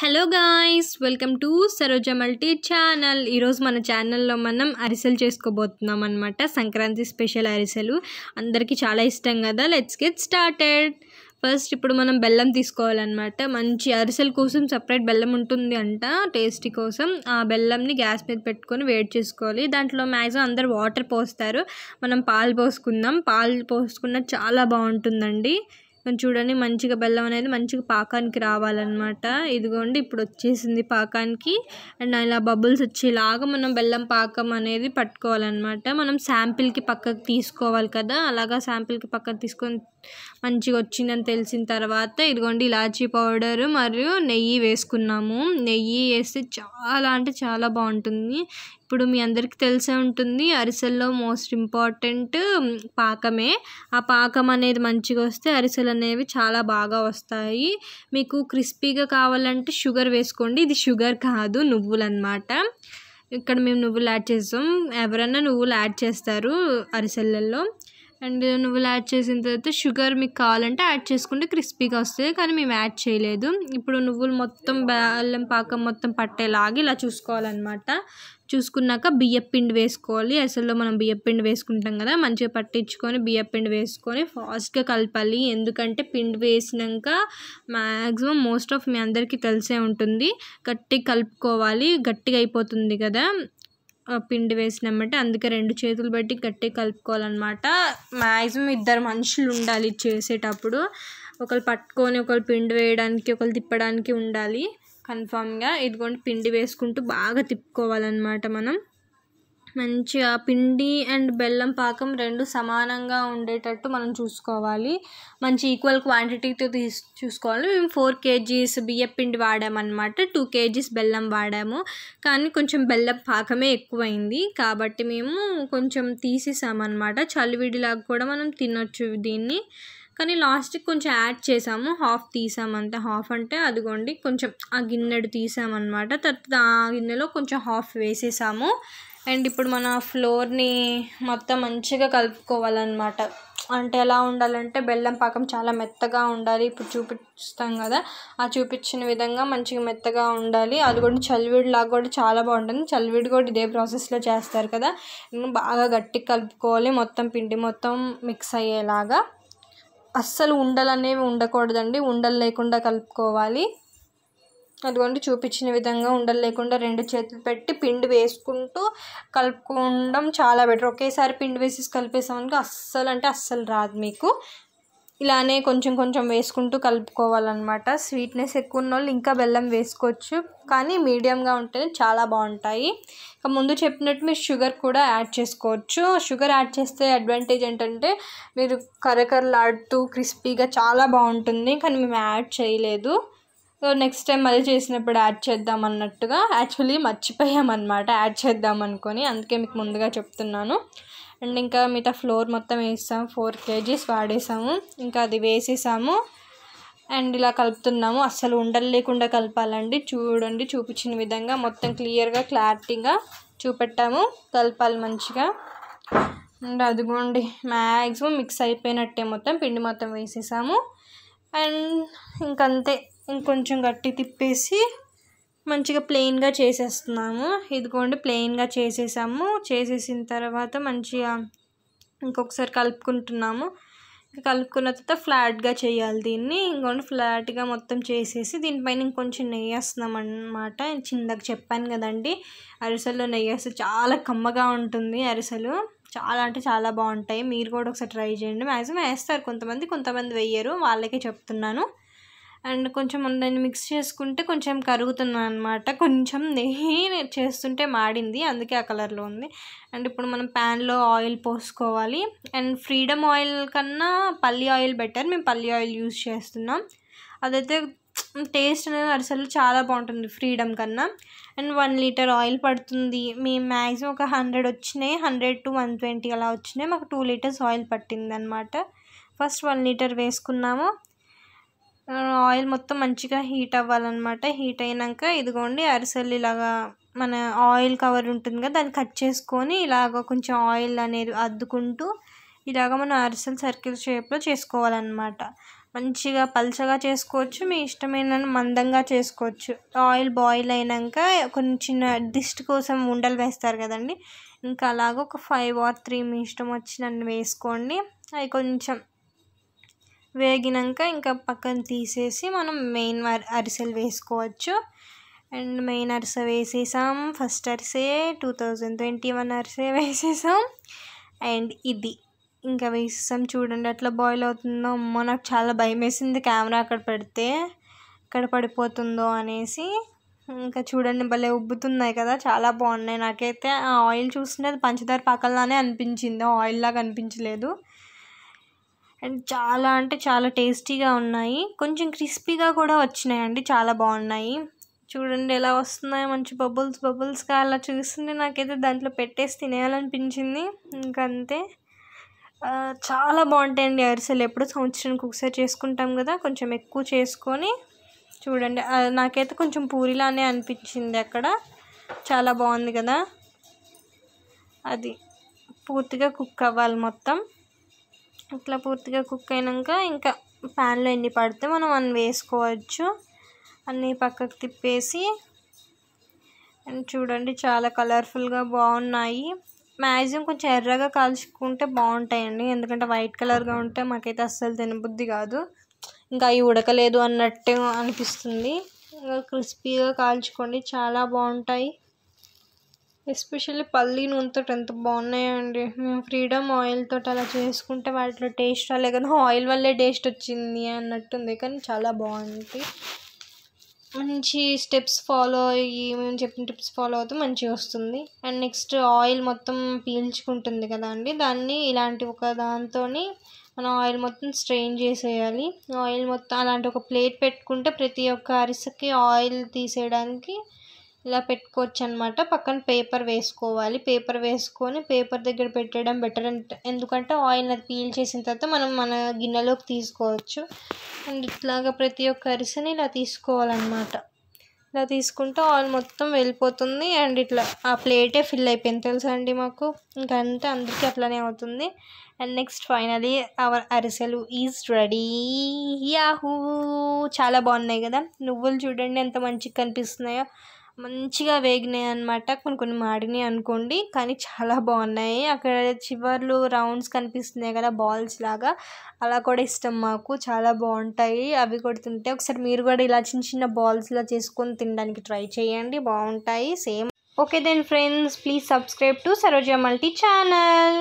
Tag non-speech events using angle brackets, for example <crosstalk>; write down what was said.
Hello guys welcome to Saroja multi channel ఈరోజు మన ఛానల్లో మనం అరిసెలు చేసుకోబోతున్నాం అనమాట సంక్రాంతి స్పెషల్ అరిసెలు. అందరికీ చాలా ఇష్టం కదా. లెట్స్ గెట్ స్టార్టెడ్ ఫస్ట్ ఇప్పుడు మనం బెల్లం తీసుకోవాలన్నమాట. మంచి అరిసెల కోసం సపరేట్ బెల్లం ఉంటుంది అంట టేస్టీ కోసం. ఆ బెల్లంని గ్యాస్ మీద పెట్టుకొని వేడి చేసుకోవాలి. దాంట్లో మ్యాక్సిమం అందరు వాటర్ పోస్తారు. మనం పాలు పోసుకుందాం. పాలు పోసుకున్న చాలా బాగుంటుందండి. చూడండి మంచిగా బెల్లం అనేది మంచిగా పాకానికి రావాలన్నమాట. ఇదిగోండి ఇప్పుడు వచ్చేసింది పాకానికి. అండ్ ఇలా బబుల్స్ వచ్చేలాగా మనం బెల్లం పాకం అనేది పట్టుకోవాలన్నమాట. మనం శాంపిల్కి పక్కకు తీసుకోవాలి కదా అలాగా శాంపిల్కి పక్కకు తీసుకొని మంచిగా వచ్చిందని తెలిసిన తర్వాత ఇదిగోండి ఇలాచీ పౌడర్ మరియు నెయ్యి వేసుకున్నాము. నెయ్యి వేస్తే చాలా అంటే చాలా బాగుంటుంది. ఇప్పుడు మీ అందరికీ తెలిసే ఉంటుంది అరిసెల్లో మోస్ట్ ఇంపార్టెంట్ పాకమే. ఆ పాకం అనేది మంచిగా వస్తే అరిసెలు అనేవి చాలా బాగా వస్తాయి. మీకు క్రిస్పీగా కావాలంటే షుగర్ వేసుకోండి. ఇది షుగర్ కాదు నువ్వులు అనమాట ఇక్కడ మేము నువ్వులు యాడ్ చేస్తాం. ఎవరైనా నువ్వులు యాడ్ చేస్తారు అరిసెలలో. అండ్ నువ్వులు యాడ్ చేసిన తర్వాత షుగర్ మీకు కావాలంటే యాడ్ చేసుకుంటే క్రిస్పీగా వస్తుంది కానీ మేము యాడ్ చేయలేదు. ఇప్పుడు నువ్వులు మొత్తం బెల్లం పాకం మొత్తం పట్టేలాగా ఇలా చూసుకోవాలన్నమాట. చూసుకున్నాక బియ్యపిండి వేసుకోవాలి. అసలు మనం బియ్యపిండి వేసుకుంటాం కదా మంచిగా పట్టించుకొని బియ్యపిండి వేసుకొని ఫాస్ట్గా కలపాలి. ఎందుకంటే పిండి వేసినాక మ్యాక్సిమం మోస్ట్ ఆఫ్ మీ అందరికీ తెలిసే ఉంటుంది. గట్టి కలుపుకోవాలి. గట్టిగా అయిపోతుంది కదా. పిండి వేసినామంటే. అందుకే రెండు చేతులు బట్టి గట్టి కలుపుకోవాలన్నమాట. మ్యాక్సిమం ఇద్దరు మనుషులు ఉండాలి చేసేటప్పుడు. ఒకరు పట్టుకొని ఒకరు పిండి వేయడానికి ఒకరు తిప్పడానికి ఉండాలి. కన్ఫామ్గా ఇదిగోండి పిండి వేసుకుంటూ బాగా తిప్పుకోవాలన్నమాట మనం. మంచిగా పిండి అండ్ బెల్లం పాకం రెండు సమానంగా ఉండేటట్టు మనం చూసుకోవాలి. మంచి ఈక్వల్ క్వాంటిటీతో తీసు చూసుకోవాలి. మేము ఫోర్ కేజీస్ బియ్యం పిండి వాడామన్నమాట. టూ కేజీస్ బెల్లం వాడాము. కానీ కొంచెం బెల్లం పాకమే ఎక్కువైంది. కాబట్టి మేము కొంచెం తీసేసామన్నమాట. చలివిడిలాగా కూడా మనం తినొచ్చు దీన్ని. కానీ లాస్ట్కి కొంచెం యాడ్ చేసాము. హాఫ్ తీసామంతే హాఫ్ అంటే అదిగోండి కొంచెం ఆ గిన్నెడు తీసామన్నమాట. తర్వాత ఆ గిన్నెలో కొంచెం హాఫ్ వేసేసాము. అండ్ ఇప్పుడు మన ఫ్లోర్ని మొత్తం మంచిగా కలుపుకోవాలన్నమాట. అంటే ఎలా ఉండాలంటే బెల్లం పాకం చాలా మెత్తగా ఉండాలి. ఇప్పుడు చూపిస్తాం కదా. ఆ చూపించిన విధంగా మంచిగా మెత్తగా ఉండాలి. అది కూడా చలివిడిలాగా కూడా చాలా బాగుంటుంది. చలివిడి కూడా ఇదే ప్రాసెస్లో చేస్తారు కదా. బాగా గట్టిగా కలుపుకోవాలి. మొత్తం పిండి మొత్తం మిక్స్ అయ్యేలాగా. అస్సలు ఉండలు అనేవి ఉండకూడదండి. ఉండలు లేకుండా కలుపుకోవాలి. అదిగోండి చూపించిన విధంగా ఉండలు లేకుండా రెండు చేతులు పెట్టి పిండి వేసుకుంటూ కలుపుకోవడం చాలా బెటర్. ఒకేసారి పిండి వేసేసి కలిపేసామనుకో అస్సలు అంటే అస్సలు రాదు మీకు. ఇలానే కొంచెం కొంచెం వేసుకుంటూ కలుపుకోవాలన్నమాట. స్వీట్నెస్ ఎక్కువ ఉన్న వాళ్ళు ఇంకా బెల్లం వేసుకోవచ్చు. కానీ మీడియంగా ఉంటేనే చాలా బాగుంటాయి. ఇక ముందు చెప్పినట్టు మీరు షుగర్ కూడా యాడ్ చేసుకోవచ్చు. షుగర్ యాడ్ చేస్తే అడ్వాంటేజ్ ఏంటంటే మీరు కరకరలాడుతూ క్రిస్పీగా చాలా బాగుంటుంది. కానీ మేము యాడ్ చేయలేదు. నెక్స్ట్ టైం మళ్ళీ చేసినప్పుడు యాడ్ చేద్దాం అన్నట్టుగా యాక్చువల్లీ మర్చిపోయామన్నమాట యాడ్ చేద్దాం అనుకొని అందుకే మీకు ముందుగా చెప్తున్నాను. అండ్ ఇంకా మిగతా ఫ్లోర్ మొత్తం వేసాం. ఫోర్ కేజీస్ వాడేసాము. ఇంకా అది వేసేసాము. అండ్ ఇలా కలుపుతున్నాము. అస్సలు ఉండలు లేకుండా కలపాలండి. చూడండి చూపించిన విధంగా మొత్తం క్లియర్గా క్లారిటీగా చూపెట్టాము. కలపాలి మంచిగా. అండ్ అదిగోండి మ్యాక్సిమం మిక్స్ అయిపోయినట్టే మొత్తం పిండి మొత్తం వేసేసాము. అండ్ ఇంకంతే. ఇంకొంచెం గట్టి తిప్పేసి మంచిగా ప్లెయిన్గా చేసేస్తున్నాము. ఇదిగోండి ప్లెయిన్గా చేసేసాము. చేసేసిన తర్వాత మంచిగా ఇంకొకసారి కలుపుకుంటున్నాము. కలుపుకున్న తర్వాత ఫ్లాట్గా చేయాలి దీన్ని. ఇంకోటి ఫ్లాట్గా మొత్తం చేసేసి దీనిపైన ఇంకొంచెం నెయ్యి వేస్తున్నాం అనమాట చిన్నగా చెప్పాను కదండి. అరిసెల్లో నెయ్యి వేస్తే చాలా కమ్మగా ఉంటుంది అరిసెలు. చాలా అంటే చాలా బాగుంటాయి. మీరు కూడా ఒకసారి ట్రై చేయండి. మ్యాక్సిమం వేస్తారు కొంతమంది. కొంతమంది వేయరు. వాళ్ళకే చెప్తున్నాను. అండ్ కొంచెం దాన్ని మిక్స్ చేసుకుంటే కొంచెం కరుగుతున్నాను అనమాట కొంచెం నెయ్యి చేస్తుంటే మాడింది అందుకే ఆ కలర్లో ఉంది. అండ్ ఇప్పుడు మనం ప్యాన్లో ఆయిల్ పోసుకోవాలి. అండ్ ఫ్రీడమ్ ఆయిల్ కన్నా పల్లి ఆయిల్ బెటర్. మేము పల్లి ఆయిల్ యూజ్ చేస్తున్నాం. అదైతే టేస్ట్ అనేది అరిసెలు చాలా బాగుంటుంది ఫ్రీడమ్ కన్నా. అండ్ వన్ లీటర్ ఆయిల్ పడుతుంది. మేము మ్యాక్సిమం ఒక హండ్రెడ్ వచ్చినాయి. హండ్రెడ్ టు వన్ ట్వంటీ అలా వచ్చినాయి. మాకు టూ లీటర్స్ ఆయిల్ పట్టింది అనమాట ఫస్ట్ వన్ లీటర్ వేసుకున్నాము. ఆయిల్ మొత్తం మంచిగా హీట్ అవ్వాలన్నమాట. హీట్ అయినాక ఇదిగోండి అరిసెలు ఇలాగా మన ఆయిల్ కవర్ ఉంటుంది కదా దాన్ని కట్ చేసుకొని ఇలాగ కొంచెం ఆయిల్ అనేది అద్దుకుంటూ ఇలాగ మనం అరిసెలు సర్కిల్ షేప్లో చేసుకోవాలన్నమాట. మంచిగా పల్చగా చేసుకోవచ్చు మీ ఇష్టమైన మందంగా చేసుకోవచ్చు. ఆయిల్ బాయిల్ అయినాక కొన్ని చిన్న డిస్ట్ కోసం ఉండలు వేస్తారు కదండి. ఇంకా అలాగ ఒక ఫైవ్ ఆర్ త్రీ మీ ఇష్టం వచ్చినన్ను వేసుకోండి. అవి కొంచెం వేగినాక ఇంకా పక్కన తీసేసి మనం మెయిన్ అరిసెలు వేసుకోవచ్చు. అండ్ మెయిన్ అరిసె వేసేసాం. ఫస్ట్ అరిసే టూ థౌజండ్ ట్వంటీ వన్ అరిసే <laughs> వేసేసాం. అండ్ ఇది. ఇంకా వేసేసాం. చూడండి అట్లా బాయిల్ అవుతుందో. అమ్మో నాకు చాలా భయం వేసింది కెమెరా అక్కడ పెడితే. అక్కడ పడిపోతుందో అనేసి. ఇంకా చూడండి భలే ఉబ్బుతున్నాయి కదా. చాలా బాగున్నాయి. నాకైతే ఆ ఆయిల్ చూస్తుంటే అది పంచదార పాకల్లానే అనిపించింది. ఆయిల్ లాగా అనిపించలేదు. అండ్ చాలా అంటే చాలా టేస్టీగా ఉన్నాయి. కొంచెం క్రిస్పీగా కూడా వచ్చినాయండి. చాలా బాగున్నాయి. చూడండి ఎలా వస్తున్నాయో మంచి బబుల్స్ బబుల్స్గా అలా చూస్తుంటే నాకైతే దాంట్లో పెట్టేసి తినేయాలనిపించింది. ఇంకంతే. చాలా బాగుంటాయండి అరిసెలు. ఎప్పుడు సంవత్సరానికి ఒకసారి చేసుకుంటాం కదా కొంచెం ఎక్కువ చేసుకొని చూడండి. నాకైతే కొంచెం పూరిలానే అనిపించింది అక్కడ. చాలా బాగుంది కదా. అది పూర్తిగా కుక్ అవ్వాలి మొత్తం. ఇట్లా పూర్తిగా కుక్ అయినాక ఇంకా ప్యాన్లో ఎన్ని పడితే మనం అన్ని వేసుకోవచ్చు. అన్నీ పక్కకు తిప్పేసి. అండ్ చూడండి చాలా కలర్ఫుల్గా బాగున్నాయి. మ్యాక్సిమం కొంచెం ఎర్రగా కాల్చుకుంటే బాగుంటాయండి. ఎందుకంటే వైట్ కలర్గా ఉంటే మాకైతే అస్సలు తినబుద్ధి కాదు. ఇంకా అవి ఉడకలేదు అన్నట్టు అనిపిస్తుంది. ఇంకా క్రిస్పీగా కాల్చుకోండి. చాలా బాగుంటాయి. ఎస్పెషల్లీ పల్లి నూనెతో ఎంత బాగున్నాయండి. మేము ఫ్రీడమ్ ఆయిల్ తోటి అలా చేసుకుంటే వాటిలో టేస్ట్ రాలే కానీ ఆయిల్ వల్లే టేస్ట్ వచ్చింది అన్నట్టుంది. కానీ చాలా బాగుంది. మంచి స్టెప్స్ ఫాలో అయ్యి మేము చెప్పిన టిప్స్ ఫాలో అవుతే మంచిగా వస్తుంది. అండ్ నెక్స్ట్ ఆయిల్ మొత్తం పీల్చుకుంటుంది కదా అండి. దాన్ని ఇలాంటి ఒక దాంతో మనం ఆయిల్ మొత్తం స్ట్రెయిన్ చేసేయాలి. ఆయిల్ మొత్తం అలాంటి ఒక ప్లేట్ పెట్టుకుంటే ప్రతి ఒక్క అరిసెకి ఆయిల్ తీసేయడానికి ఇలా పెట్టుకోవచ్చు అనమాట పక్కన పేపర్ వేసుకోవాలి. పేపర్ వేసుకొని పేపర్ దగ్గర పెట్టడం బెటర్ అంట. ఎందుకంటే ఆయిల్ అది పీల్ చేసిన తర్వాత మనం మన గిన్నెలోకి తీసుకోవచ్చు. అండ్ ఇట్లాగా ప్రతి ఒక్క అరిసెని ఇలా తీసుకోవాలన్నమాట. ఇలా తీసుకుంటే ఆయిల్ మొత్తం వెళ్ళిపోతుంది. అండ్ ఇట్లా ఆ ప్లేటే ఫిల్ అయిపోయింది. తెలుసా అండి మాకు? ఇంకా అంతే అందరికీ అట్లానే అవుతుంది. And next finally our ariselu is ready. Yahoo! చాలా బాగున్నాయి కదా. నువ్వులు చూడండి ఎంత మంచిగా కనిపిస్తున్నాయో. మంచిగా వేగినాయి అనమాట కొన్ని కొన్ని మాడినాయి అనుకోండి. కానీ చాలా బాగున్నాయి. అక్కడ చివర్లు రౌండ్స్ కనిపిస్తున్నాయి కదా బాల్స్ లాగా. అలా కూడా ఇష్టం మాకు. చాలా బాగుంటాయి. అవి కూడా తింటే ఒకసారి మీరు కూడా ఇలా చిన్న చిన్న బాల్స్లా చేసుకొని తినడానికి ట్రై చేయండి. బాగుంటాయి. Same. Okay then friends please subscribe to Saroja multi channel.